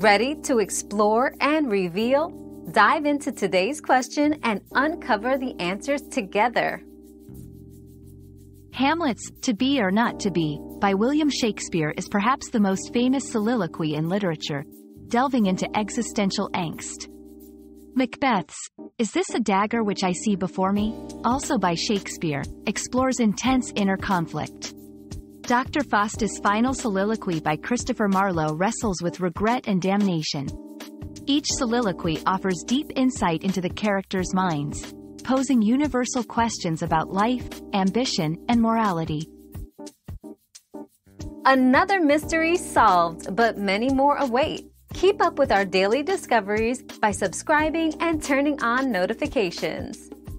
Ready to explore and reveal? Dive into today's question and uncover the answers together. Hamlet's To Be or Not to Be by William Shakespeare is perhaps the most famous soliloquy in literature, delving into existential angst. Macbeth's Is This a Dagger Which I See Before Me? also by Shakespeare, explores intense inner conflict. Dr. Faustus' final soliloquy by Christopher Marlowe wrestles with regret and damnation. Each soliloquy offers deep insight into the characters' minds, posing universal questions about life, ambition, and morality. Another mystery solved, but many more await. Keep up with our daily discoveries by subscribing and turning on notifications.